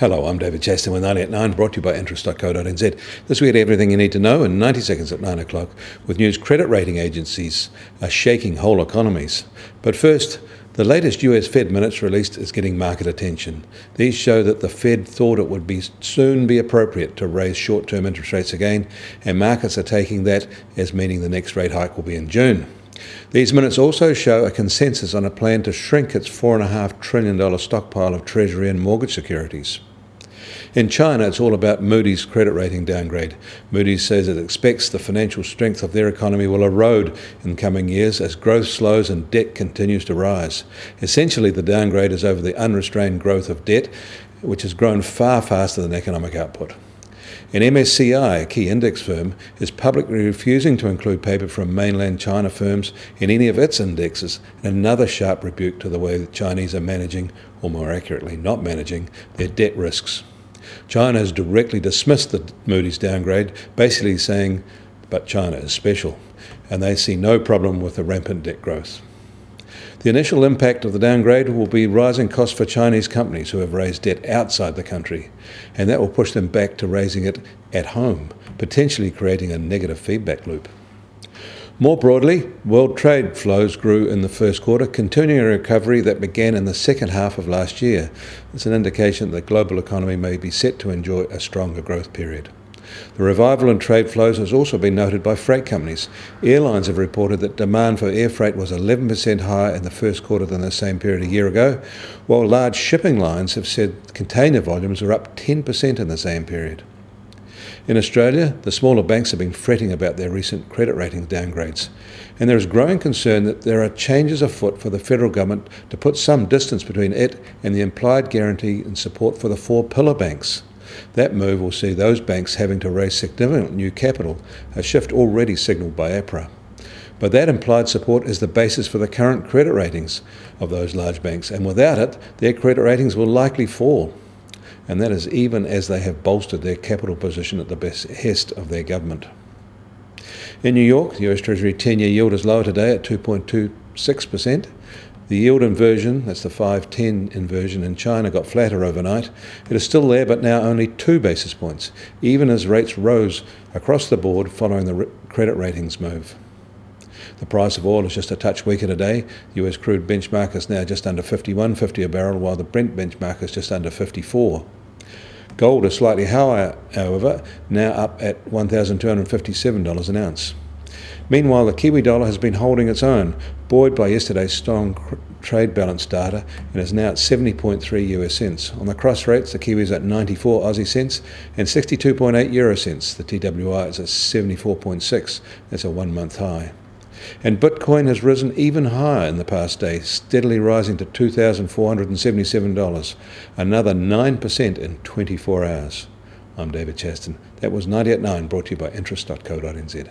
Hello, I'm David Chaston with 90 at 9, brought to you by interest.co.nz. This week, everything you need to know in 90 seconds at 9 o'clock, with news credit rating agencies are shaking whole economies. But first, the latest US Fed minutes released is getting market attention. These show that the Fed thought it would be soon be appropriate to raise short-term interest rates again, and markets are taking that as meaning the next rate hike will be in June. These minutes also show a consensus on a plan to shrink its $4.5 trillion stockpile of Treasury and mortgage securities. In China, it's all about Moody's credit rating downgrade. Moody's says it expects the financial strength of their economy will erode in coming years as growth slows and debt continues to rise. Essentially, the downgrade is over the unrestrained growth of debt, which has grown far faster than economic output. An MSCI, a key index firm, is publicly refusing to include paper from mainland China firms in any of its indexes, another sharp rebuke to the way the Chinese are managing, or more accurately, not managing, their debt risks. China has directly dismissed the Moody's downgrade, basically saying, but China is special, and they see no problem with the rampant debt growth. The initial impact of the downgrade will be rising costs for Chinese companies who have raised debt outside the country, and that will push them back to raising it at home, potentially creating a negative feedback loop. More broadly, world trade flows grew in the first quarter, continuing a recovery that began in the second half of last year. It's an indication that the global economy may be set to enjoy a stronger growth period. The revival in trade flows has also been noted by freight companies. Airlines have reported that demand for air freight was 11% higher in the first quarter than the same period a year ago, while large shipping lines have said container volumes are up 10% in the same period. In Australia, the smaller banks have been fretting about their recent credit rating downgrades, and there is growing concern that there are changes afoot for the federal government to put some distance between it and the implied guarantee and support for the four pillar banks. That move will see those banks having to raise significant new capital, a shift already signalled by APRA. But that implied support is the basis for the current credit ratings of those large banks, and without it, their credit ratings will likely fall and that is even as they have bolstered their capital position at the behest of their government. In New York, the US Treasury 10 year yield is lower today at 2.26%. The yield inversion, that's the 510 inversion in China, got flatter overnight. It is still there, but now only two basis points, even as rates rose across the board following the credit ratings move. The price of oil is just a touch weaker today. The US crude benchmark is now just under 51.50 a barrel, while the Brent benchmark is just under 54. Gold is slightly higher, however, now up at $1,257 an ounce. Meanwhile, the Kiwi dollar has been holding its own, buoyed by yesterday's strong trade balance data, and is now at 70.3 US cents. On the cross rates, the Kiwi is at 94 Aussie cents and 62.8 euro cents. The TWI is at 74.6. That's a one month high. And Bitcoin has risen even higher in the past day, steadily rising to $2,477, another 9% in 24 hours. I'm David Chaston. That was 90 at 9, brought to you by interest.co.nz.